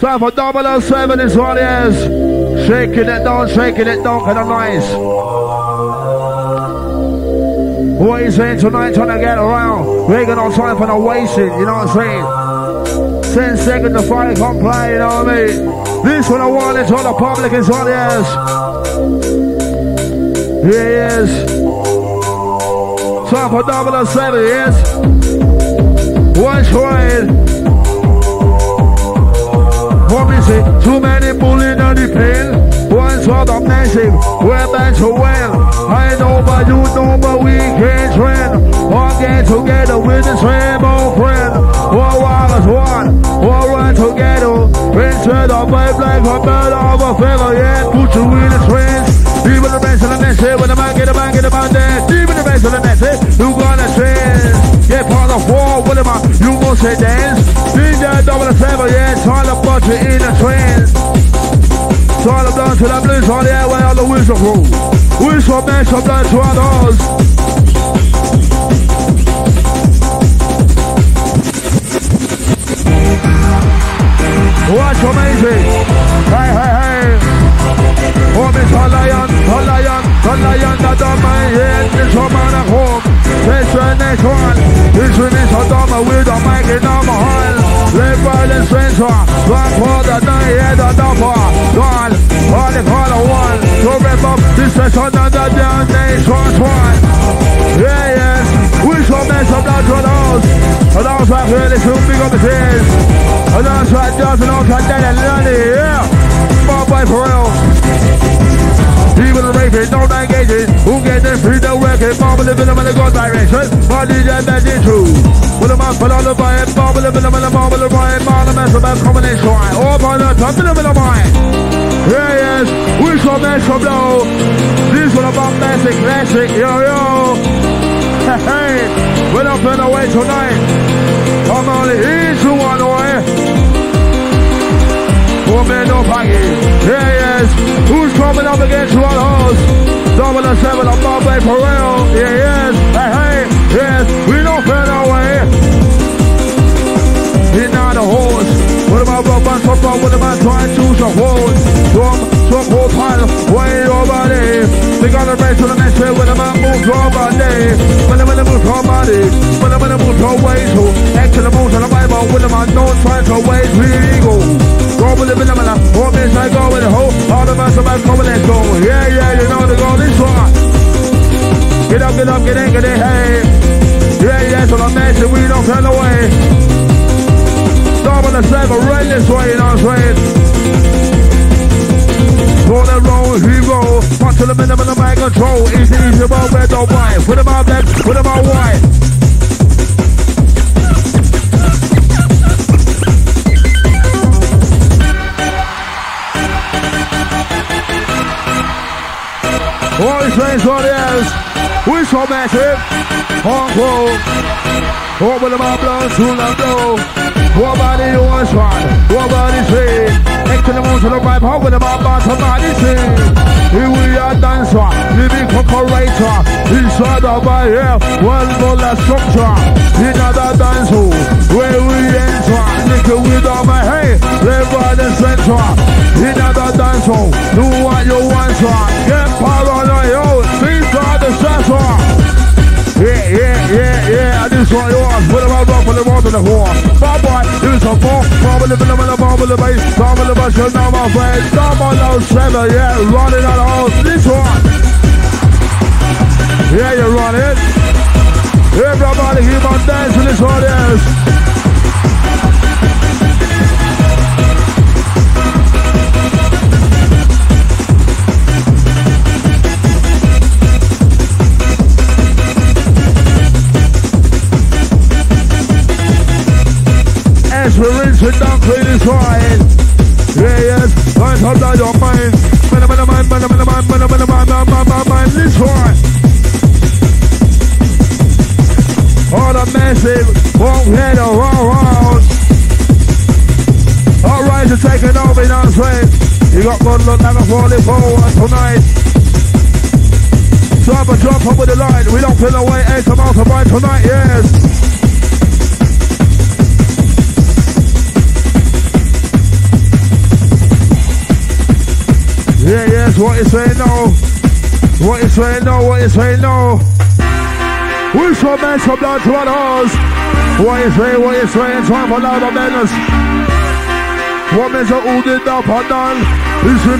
Time for double 07 this one is. Shaking it down, shaking it down, kind of nice. What you saying tonight? Trying to get around. We ain't got no time for no wasting, you know what I'm saying? 10 seconds to fight, come play, you know what I mean? This one I want it to the public is it is. Here he is. Time for double 07, yes? One trade. Say? Too many bullets on the pain. One sort of massive. We're back to win. I know, but you know, but we can't trend. All get together with the same old friend. All walk as one. All run together. Into the vibe like a bird of a feather. Yeah, put you in the trend. Even the best of the message. When the man get the man, get the man there. Even the best of the message. You gonna trend. Get part of four. What am I? You must say dance. DJ double seven. Yeah, try to budget in the trend. Try to blood to the blues on the airway on the whistle crew. Whistle man, some blood to others. Watch amazing. Hey, hey, hey. Right down and all dead and lonely, yeah. My boy for real. Even the raping, don't engage it. Who get this free, the working, marble living them in the God direction. My DJ is true. With a man put on the fire, marble living them in the marble of Ryan, marble mess about combination. All by the top of the mind. Yeah, yes, we shall mess from low. This one about basic classic, yo, yo. Hey, we're up and away tonight. Come on, here's the one way. Woman of Hagi. Yeah, yes. Who's coming up against one horse? Double the seven of Bombay for real. Yeah, yes. Hey, hey, yes. We don't play no way. He's not a horse. What about Bob Bansofa? What about trying to choose a horse? Some pile way over there. They got a race oh. to the next day when the man moves over there. When the man moves from body, when the man moves from way to X to the moves on the Bible, when the man don't try to way to ego. Go with the minimum, home is I go with the whole, all the man about come let's go. Yeah, yeah, you know the goal this one. Get up, get up, get in, get in, hey. Yeah, yeah, so I'm messing, we don't turn away. Double the seven, right this way, you know what I'm saying? Roll the roll, hero. Fuck to the minimum of my control. Is it easy about red or white? What about black? What about white? All these things. We're so massive. Hong Kong. Over the my blood, soon blow. What body you want shot? What body say? Next to the moon to the right, how the my bar somebody say? Here we are dancer, living corporator. Inside of my hair, one bullet structure. Another dance hall, where we enter. Nickel with all my hair, live by the center. Another dance hall, do what you want, sir. Get paranoid, yo, these are the stressor is what I want. What am I wrong for the world and the whore? Bye bye, here's a four. Bomb in the middle of the bomb in the base. Bomb in the bush, you're not my friend. Bomb on those seven, yeah, running out of house. This one. Yeah, you're running. Everybody, keep on dancing this audience. rolling forward tonight. Drop a drop up with the line. We don't feel away. way. come out to buy tonight, yes. Yeah, yes, what you say now? What you say now? What you say now? We shall men some blood to others. What you say, what you say, it's time for of menace. What means all did up and done? Is the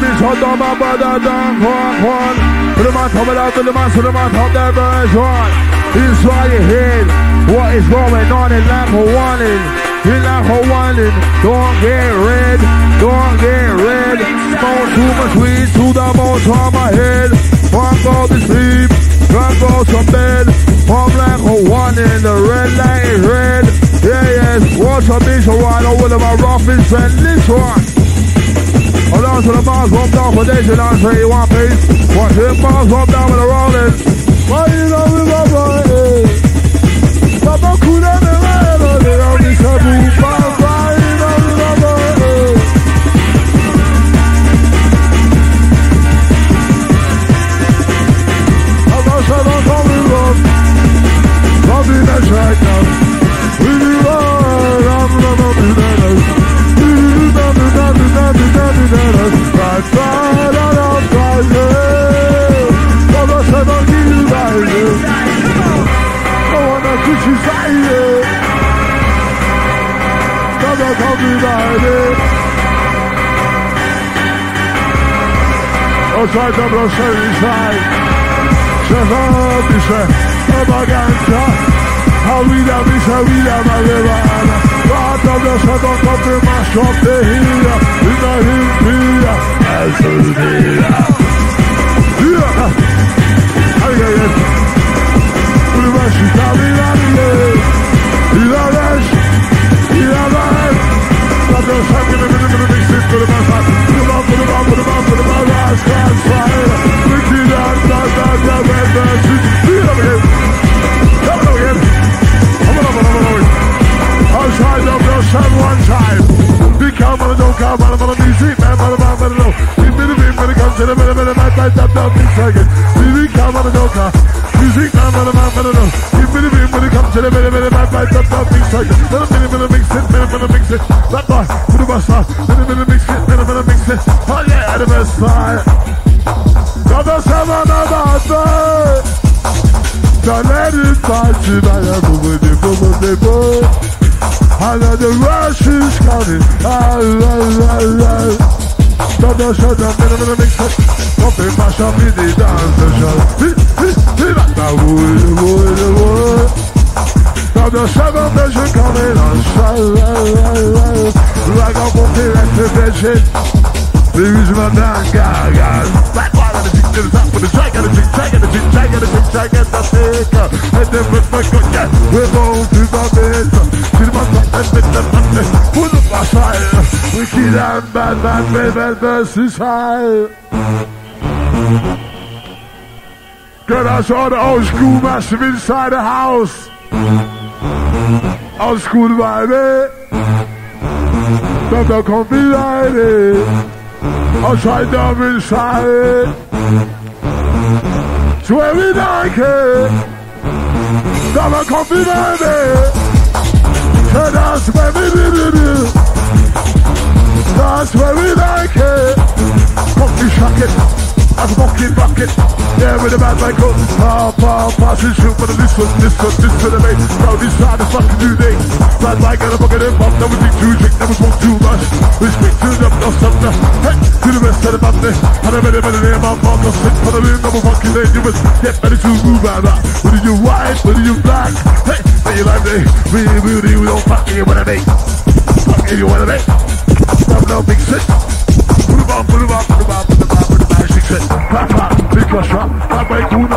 come out, to the man, to the man, top there, version. Inside your head, what is going on in? You like a whining, don't get red, don't get red. Smoke too much weed to the most on my head. One go to sleep, one go to bed. I'm like whining, the red light is red. Yeah, yes, what's a bitch ride over my roughest friend, this one. Hold on to the bars, warm down for days and say you want peace. Watch the bars, warm down with the rolling. Why you know we go boy? Baba Kuna me rero, they only sabu baba. Right now, we do all, I'm gonna be there. We do that, do that, do that, do that, do that. Right, right, right, right, right. Baba said, I'll give you that. I wanna teach you fire. Baba told me about it. Outside the brochure inside. Szefo pisze, propaganda. A vida pisze, vida nagrywana. Cada dança não confirma sua ferrinha E na limpia é surgia man, big second. Minute, minute, minute, mix it, minute, minute, mix it. That boy, put the bus on. Minute, minute, mix it, minute, minute, mix it. Oh, yeah, the best side. Got the seven of our Don't let it pass you by the boom, boom, boom, boom, boom. And then the rush is coming. Ah, ah, ah, ah. Shut up, shut up, minute, minute, mix it. Up in my shop, in the dance, shut up. Hit, hit, hit, like the the seven vision coming on, like a monkey activation. Lose my damn gaga. Black water, the chick to the top with the track and the chick, track and the chick, track and the chick, track and the chick. And then with my good, yeah, we're going to the bed. To the bottom and with the button. Pull up my side. Keep that bad, bad, bad. Good, I saw the old school massive inside the house. Old school baby. Don't don't come be like it. Outside down inside. Where we like it. Be like it. That's where we do do. That's where we like it. Come be shock it. I'm fucking bucket. Yeah, with a bad like up. Pow, pow, pass and shoot for the this one, this to the mate. Bro, this side is fucking new day. Bad like and a bucket of bump. Never drink too drink, never smoke too much. We speak to them, no something. Hey, to the rest of the band. And I'm ready, ready, I'm fuck, I'll sit for the I'm a fucking day. You must get ready to move out that. Whether you white, whether you black. Hey, say you like me. We, we, we, we don't fuck you wanna be. Fuck you wanna be. Stop no big shit. Put 'em on, put 'em on, put 'em on, big. That way cool,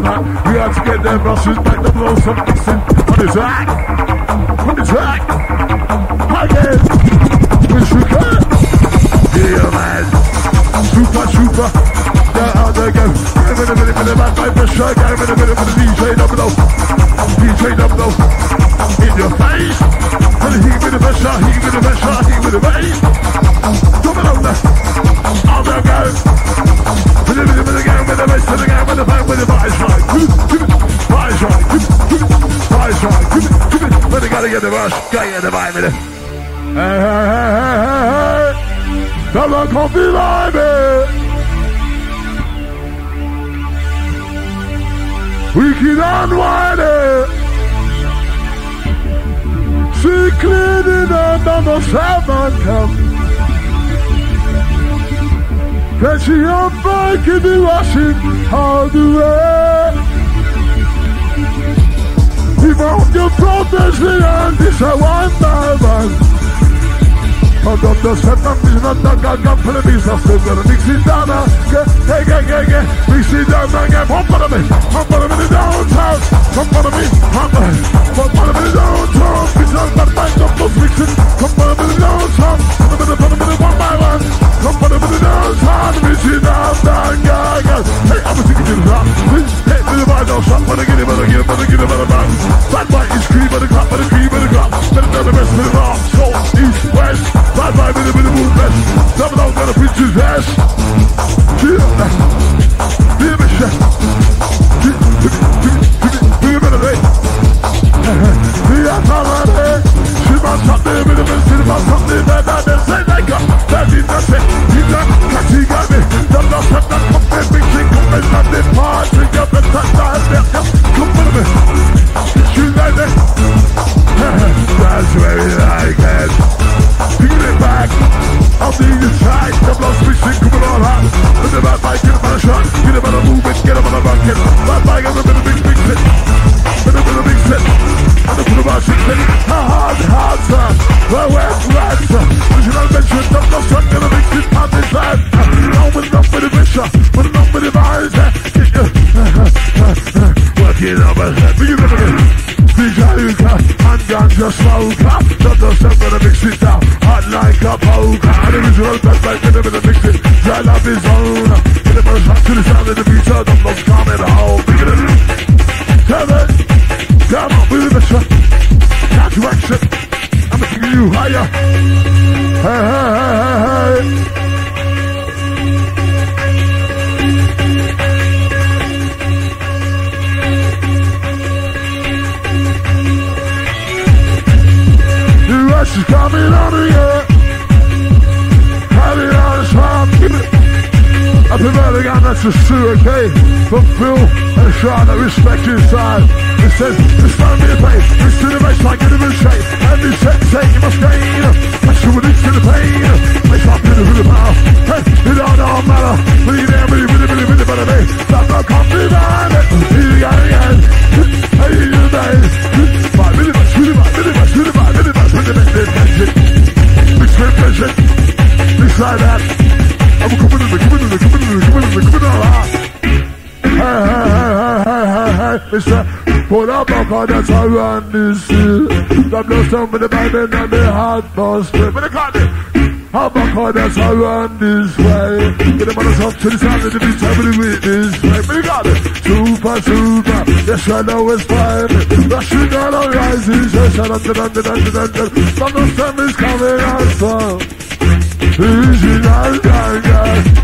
now. We had to get them rushes back, the blow some mixing. On the track, on the track. Again, get. Yeah, man. Super, super. Yeah, out there the DJ double. DJ double. In your face. He with the he with the he with the. Double. the vibe's right. Vibe's right. Vibe's right. Give it, give to the rush, gotta the vibe in it. Hey, hey, hey, hey, hey, hey. Dalla Coffee Vibe. We can unwind it. She cleaning up on the seven come. She back in the washing all the way. He found your protest and this a one by one. Quando sto sempre bisogno da gampare mi sta stendere Mixi dana che che che che che Mixi dana che Pompara me Pompara me downtown Pompara me Pompara me downtown Bisogno da banco Post mixing Pompara me downtown Pompara me Pompara me one by one Pompara me downtown Mixi dana gaga Hey I'm a to the top Hey the bar don't stop Better get it better get it better get it better man Bad boy is cream Better clap better cream the a sewer, okay? From Phil and Sean, that respect inside. It says, it's time to pay. It's to the base like a different shape. And this set, take you must gain. That's you it to the pain. Make up in the power. Hey, it all don't matter. But you there, really, really, really, really better be. That's not comfy, man. Here you go again. Hey, you day. Five minutes, really, five minutes, really, five minutes with the attention. Mix with. Mix like that. In. Hey, hey, hey, hey, hey, hey, Mister. Pull up a car that's around this hill. No sound with the Bible and the heart must be. What they call it? How about car that's around this way? Get the top to the side of the beach, witness. Right, we got it. Super, super. Yes, I know fine. Rushing down on rising. Yes, I don't, don't, don't, don't. Some of them is coming out strong. Easy, guys.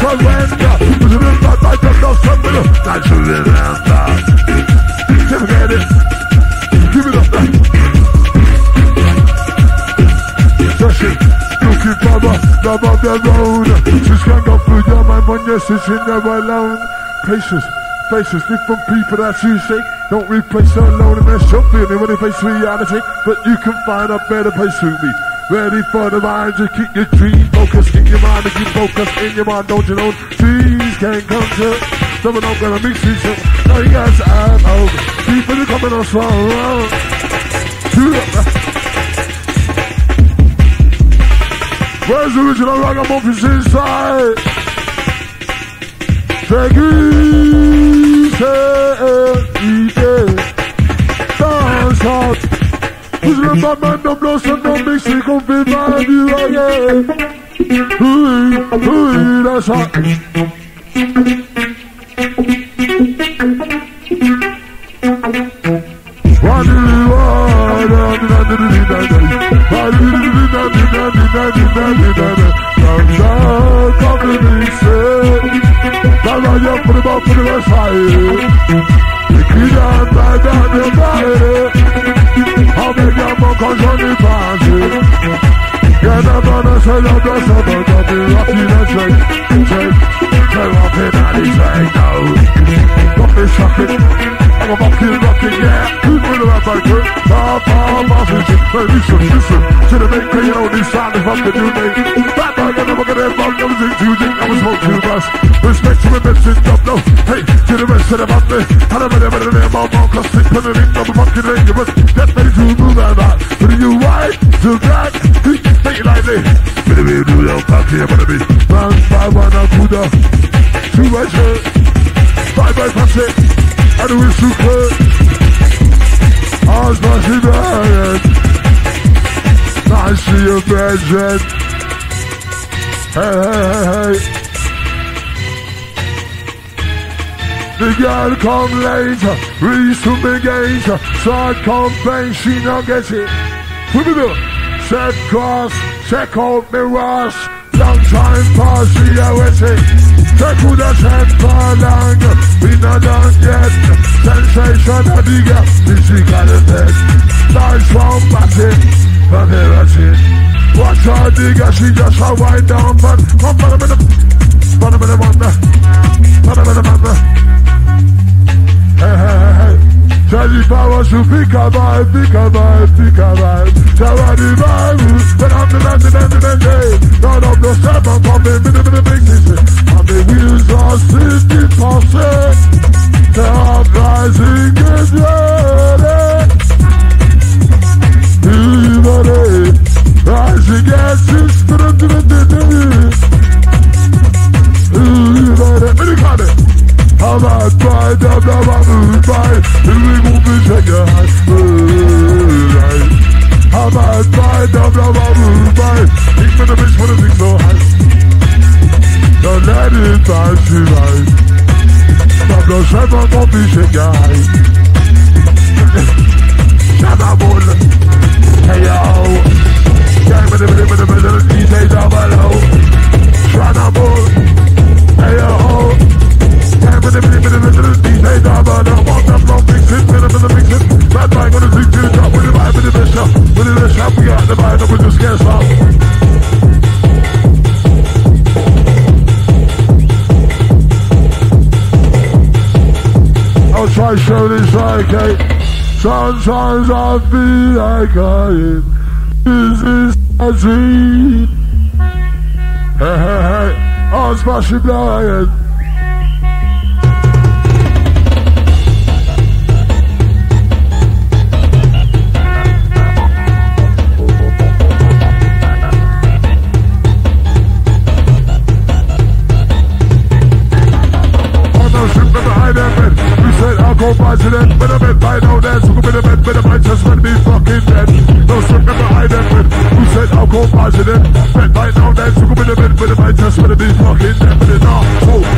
Surrender. Remember, I just don't something. That's to remember. Get it. Give it up. Session looking for the love of the road. She's gonna go through your mind when you're sitting there alone. Patience, patience, different people that you see. Don't replace the loneliness, you're feeling when you face reality. But you can find a better place to be. Ready for the mind to keep your dream focused in your mind, to keep focused in your mind. Don't you know trees can't come to true? Never know gonna mix it. Now you guys are out. People are coming on strong. Where's the original ragamuffins inside? Take it, it, dance out. Who's the bad man, no blows and no mix, he come be mad you again. Ooh, that's hot. pour le fire. Quand j'en ai passé. Y'a la bonne seule ambiance, on va tomber rapide, check, check. Check, on fait dans now. Don't be shocking. I'm a fucking rocking, yeah. Know I'm like, bah, bah, c'est shit. Hey, listen, listen. To the make you know this sound is fucking new name. Bad gonna look at them, fuck, I'm sing to you, I was smoke too. Respect to the message, up, no. Hey, to the rest of the band, me. And I'm in the name of Mark, cause sick, put it in, I'm a fucking lady, but get ready to move that back. But you white, to black, take it like this. Bit of a do that, back here, but a bit. Man, five, one, a Buddha. Two, right, Bye, bye, pass it. And we super was je daar Nice to your bed, Hey, hey, hey, hey. The girl come later, reach to me gator, start campaign, she not get it. What we do? Set cross, check out me Ross, long time pass, she a wet it. Check who the set for long We not done yet Sensation of the gap Physical effect Nice from batting From it Watch her digger She just a wind down But come for a minute For a minute wonder For The power to pick a vibe, pick a vibe, pick a vibe. Tell the vibe, when I'm the man, the man, the man, the man. of the seven, come in, in the big business. The wheels are sitting passing. The uprising is ready. Everybody, rising as it's Everybody, be taking I'm out by the by. Think for the bitch for the thing so high. Don't let it pass you by. Pablo Seven won't be the guy. Shababul. Hey yo. Gang with the with the the the DJ double O. Shababul. Hey yo. Gang with the with the the the DJ double the the mix it. Bad boy gonna sing to the top with the vibe with the best shot. With the best shot, we got the vibe, we just can't stop. I'll try show this like a Sometimes I feel like I am This is a dream Hey, hey, hey I'm smashing blind Go in the might just when be fucking dead. No strip never hide them with Who said I'll go president? Bed by now there So go in the bed with a might just when be fucking dead. But it's not. So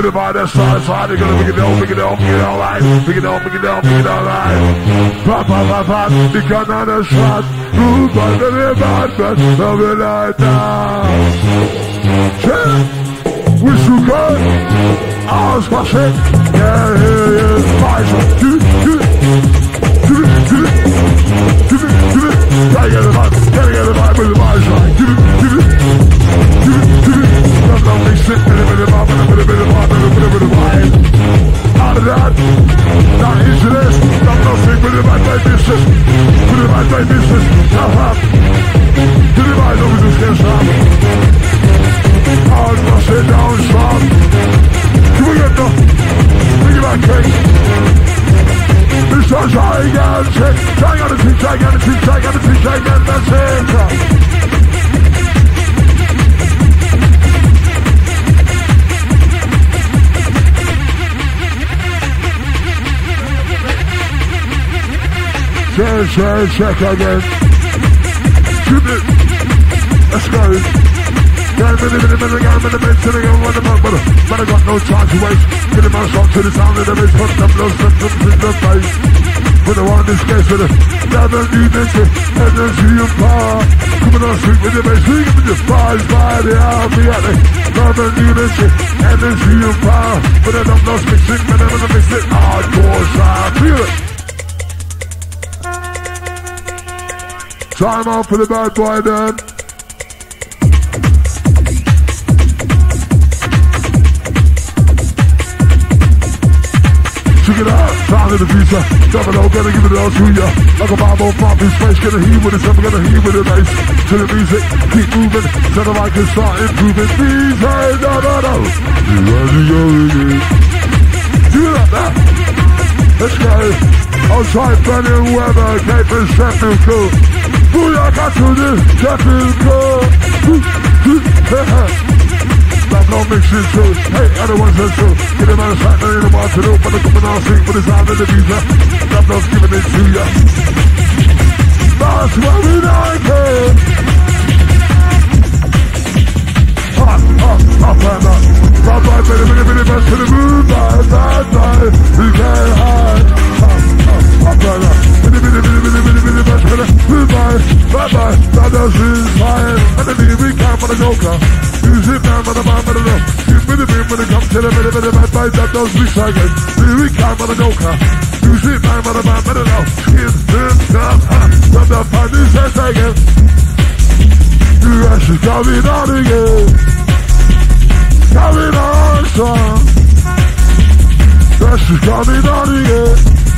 through the line with a vibe that's side side. They're gonna make it down, make it down, make it all right. Make it down, make it down, make it all right. Pop, pop, pop, pop. The gun on the shot. Ooh, but the bad, but love it like that. Yeah, wish you could. I was watching. Yeah, yeah, yeah. Five, do it, do it. Do it, do it. Do it, do it. Gotta get the vibe. Gotta get the vibe with the vibes right. Do it, do it. Do it, do it. They sit. Bit of, bit of bit of, bit of, bit bit of, bit of, bit. Out of that. Not into this. Love, sing. Bit of vibe, vibe, business. Bit of vibe, vibe, business. Love, love. Bit of vibe, love, can't stop. I'll bust it down strong. Can we get the Think about cake? This one's gigantic. Gigantic, gigantic, gigantic, gigantic. Check, check, check again. Shoot it. Let's go. Yeah, minute, minute, minute, got a minute, minute, minute, what the brother? Man, I got no time to waste. Get the man shot to the sound of the bass, put the blood, some, some, in the face. Put the one this case with it. The new nature, energy and power. Coming on street with the bass, we give me the spies by the we got it. The new nature, energy and power. Put it up, lost mixing, man, I'm gonna mix it. Hardcore sound, feel it. Time out for the bad boy then. Check it out, sound of the future. Double O, gonna give it all to ya. Like a Bible pump in space, gonna heat with it, I'm gonna heat with it nice. To the music, keep moving, so the mic can start improving. DJ, no, no, no. You ready, you ready. Do it like that. Let's go. Outside burning weather, Cape and Sheffield cool. Booyaka to the Sheffield cool. Love no mixing too. Hey, ones are true. Get him out of sight, in the bar to do. But the coming on sing for the sound of the visa. Love no's giving it to ya. That's what we like it. Hot, hot, hot, and up. Bye bye, baby, baby, baby, best to the moon. Bye, bye, bye. We get high. Hot, hot, Bye, bye, bye. That. You bye, that party, says again. Rush is coming on again. Coming on. Rush is coming on again.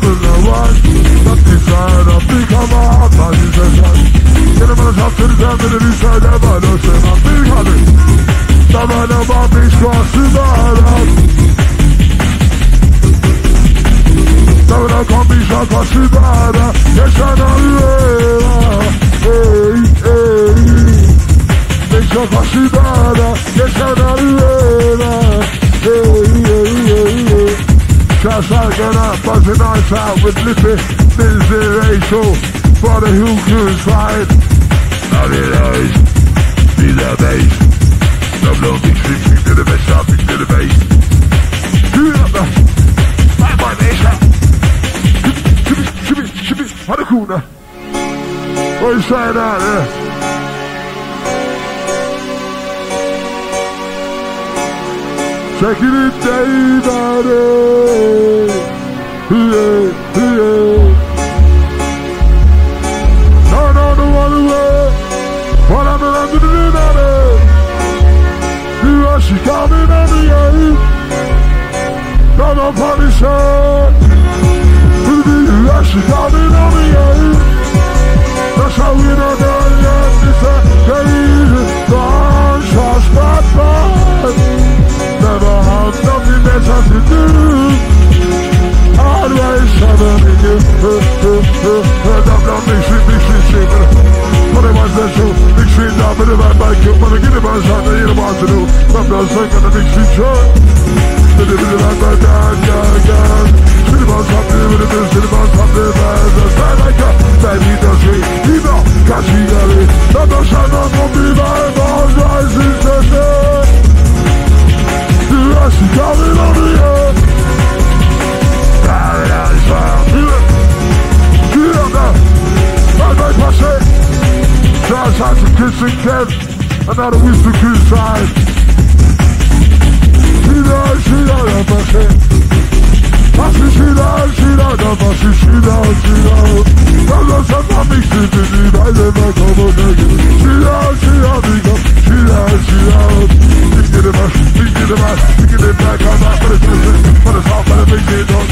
Double the one, nothing side of the come out, but it's a shot. Get him on the top to the top, and the side of the no shame, I'm big honey. Some of them are big to the Some of them come big shot cross to the Yes, I know, yeah. Hey, hey. Big shot cross to the Yes, I know. Hey, hey, hey, hey. Shots out, get up, buzzing nights out with Lippy, Lindsay, Rachel, for the Cruise ride. Love it, eyes, see the bass. Love, love, big six, the bass, big to the bass. Do it up there. Bye, bye, nation. Shibby, shibby, shibby, shibby, corner. What you saying out there? shaking it day by day. Yeah, yeah. No, no, no other way. What I'm going to do about. You are she coming on the earth. No, no punishment. You are she coming on the earth. That's how we don't. Nothing better to do. Always shoving you. Dum dum, mix it, mix it, shake it. Put it on the show, mix it down, put it back, back, put it, get it back, shot, you know what to do. Dum dum, second, mix it, show. Put it, put it back, back, down, down, down. Cinema something with a cinema something as The rest is coming on the air Paradise Farm Get up now Bye bye Pasha Shout out to Kissing Ken Another Mr. Kiss side She does, she does, Pasha Passe gira, gira, da passe gira, gira Quando essa fama existe, de vai levar como negro Gira, gira, amiga, gira, gira Fique de baixo, fique de baixo, fique de baixo Cada para tudo, para só, para bem de nós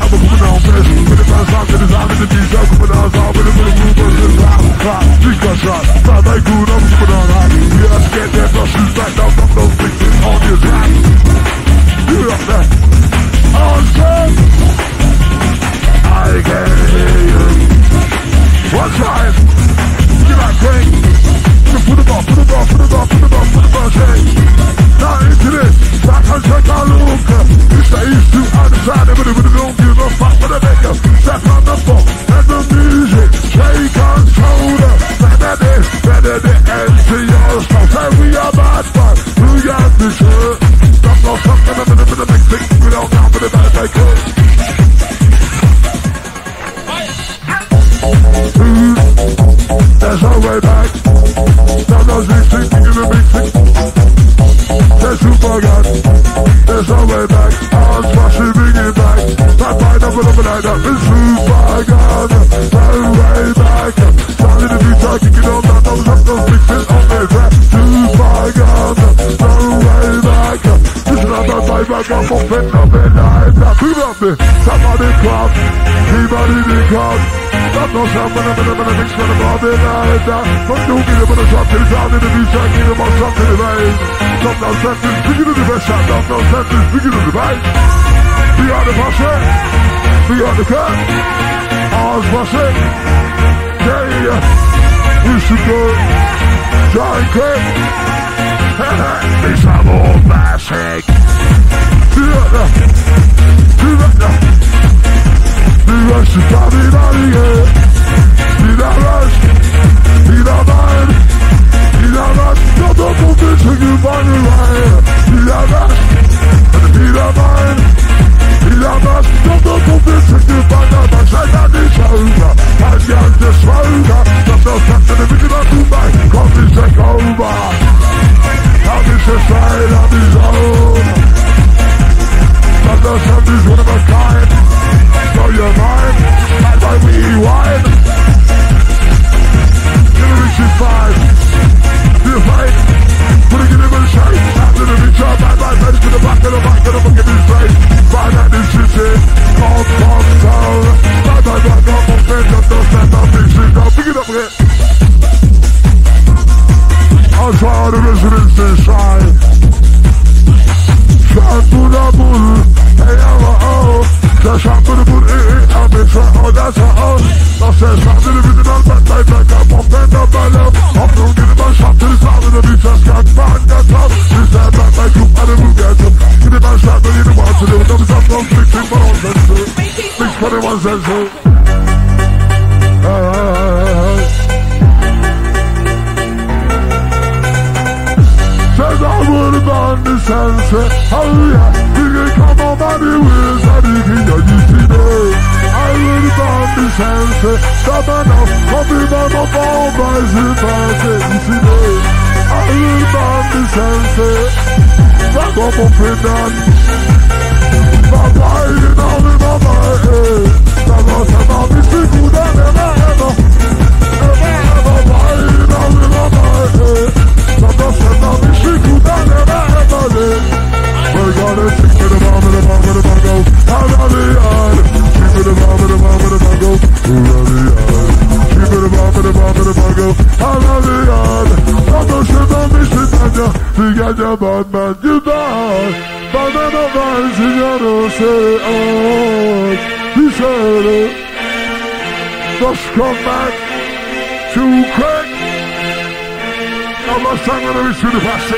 I'm a woman on best, with the best out, with the sound, with the beat, I'm coming out, I'm with the move, with the rap, rap, big gun shot, sound like good, I'm coming on high, yeah, get that, brush his back, down, down, down, I can hear you. Give. Put put put put. Now into this. And look. It's the east to a fuck for the. Step on the and the music. Say we are bad, we the. The. There's no way back. Now those big things, thinking the big thing. There's super gun. There's no way back. I'm smashing, bring back. That fight up and up. It's super gun. No way back. Starting to be talking, you know that those up those big things on their track. Super gun. No up and like that. Who got me? Somebody come. Anybody they come. Got no sound, but I'm in a mix for the body like that. From you, get him on the top to the sound in the beach, I get him on top to the base. Top down sentence, begin to the best shot, top down sentence, begin to the base. We are the passion, we are the cut. Ours passion, yeah, we should go. Giant King, it's a more classic. Yeah, yeah, yeah. rush, Tommy Marie. Need a come this is right, how this own. Steps is one of a kind come back too quick. I'm not saying I'm going to be too fast.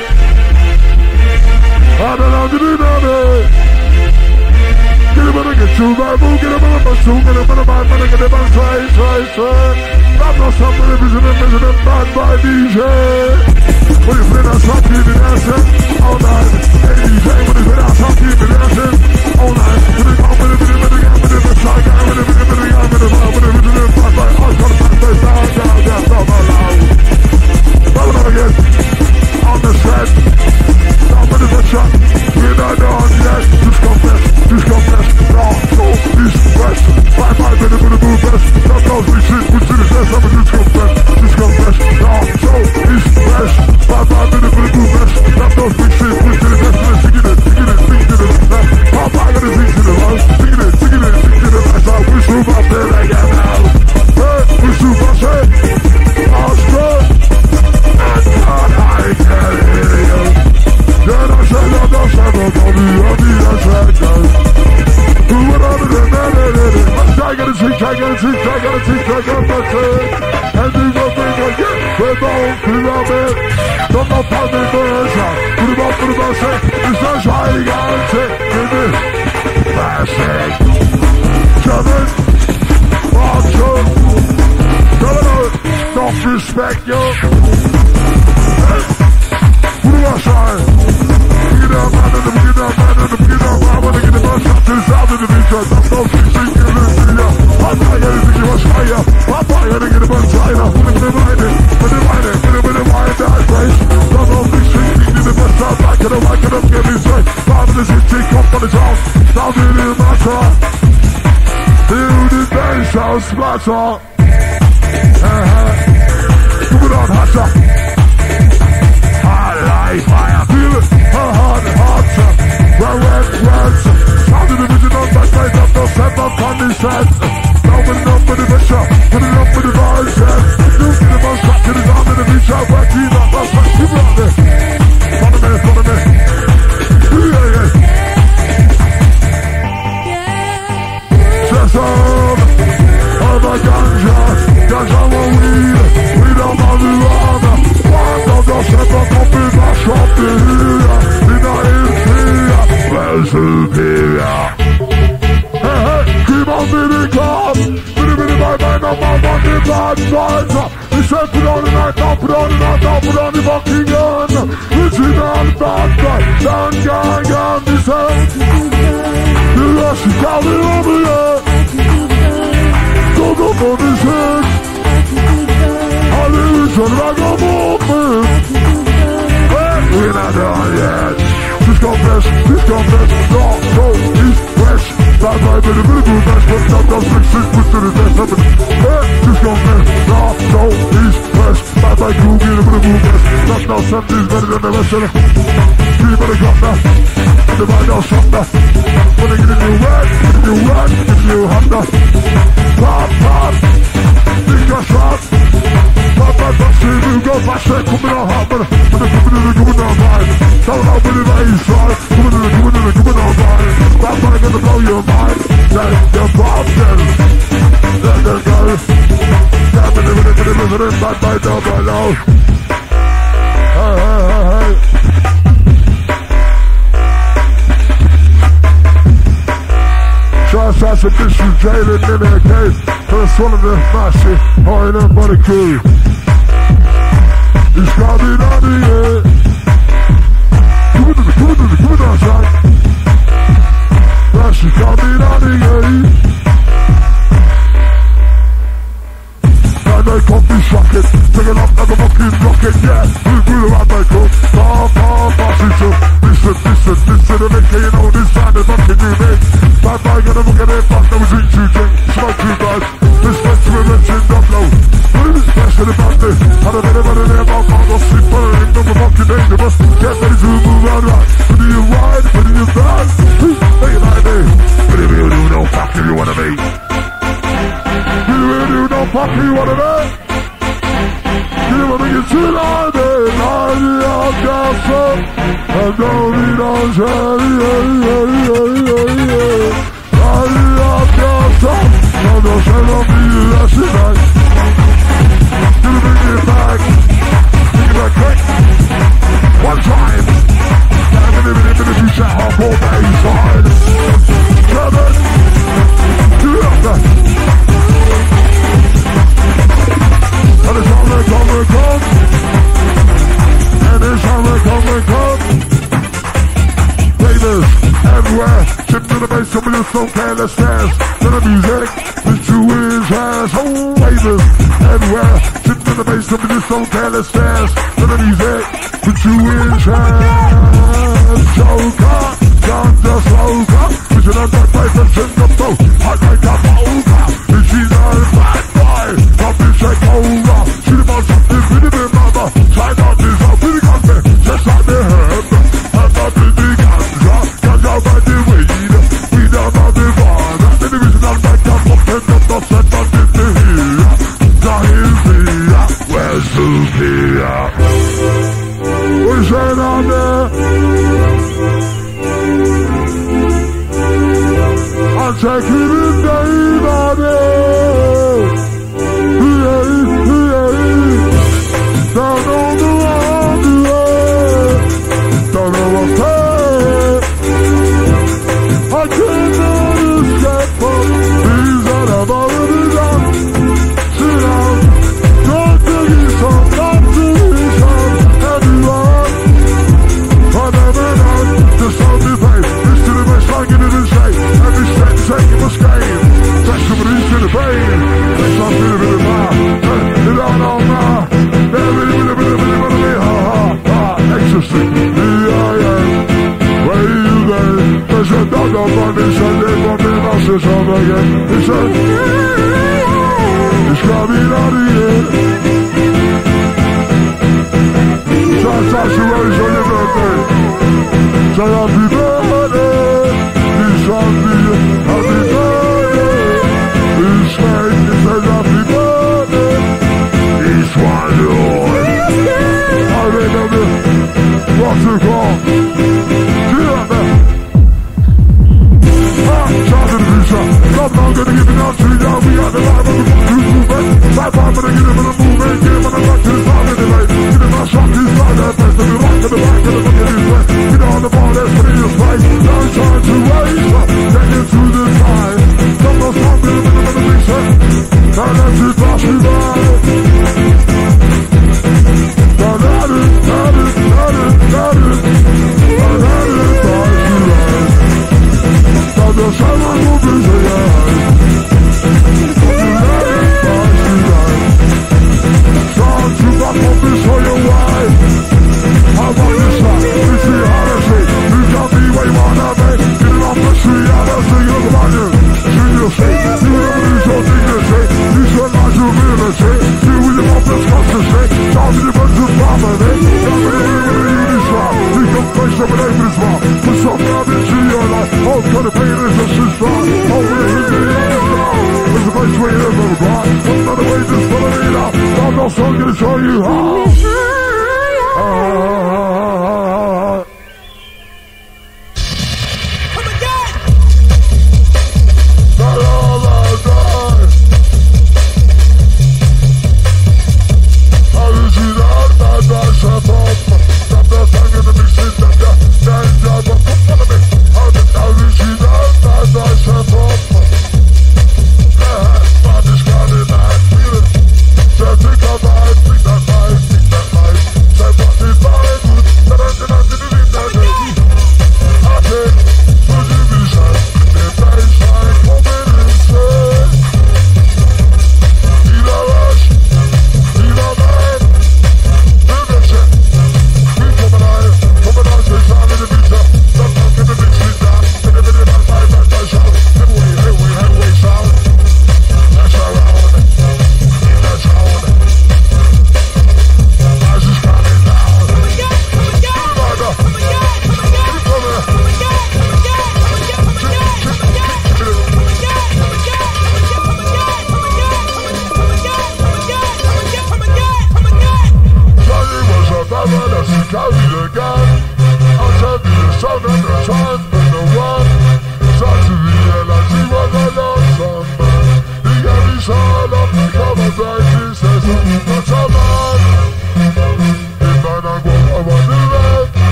I don't know how to do that him on a get you right, move, get him on a muscle, get a him on a bad man, get him on a try, try, try. I'm not something that isn't a resident bad by DJ. When you feel that top keep it dancing, all night. Hey DJ, when you feel that top keep it dancing, all night. When you come with it, with it, with it, with it, with it, try, guy, with it, with it, with it, with it, with it, with it, bad by, I'm gonna pass this down, down, down, down, down, down. Bad man again understand Somebody got shot We're not done yet Just confess Just confess Now go east west Bye bye baby baby baby best Sometimes we sit We sit as I'm just confess Just confess Now go east west Bye bye baby baby baby best Sometimes we sit We sit as I'm just confess Take it in Take it in Take it in Pop out of the things in the life Marshal. Let the problem the it, it, it, it, is in their case First one of on the key It's coming on the air Give it me, give it me, give it me, son she coming on the edge. And they come be shocking, taking off like a fucking rocket, yeah. We feel around my club, far, far, far, future. Listen, listen, listen to me, you know this sound is fucking new, mate. bye, bang, and I'm gonna fuck, that was eat you, drink, smoke you, guys. This fence we're renting, not. Special about this I don't ever know about all those Ain't no fucking dangerous Get ready to move on right Pretty you wide, pretty you fast Hey, my day Pretty you do no fuck you wanna be You do no fuck you wanna be You will make it too I need your castle I don't need a I need your castle I'm not trying to be shit can't plan to stash. None of these you is ass. Oh, baby, everywhere. Shit to the base, of this don't plan to stash. None of these is ass.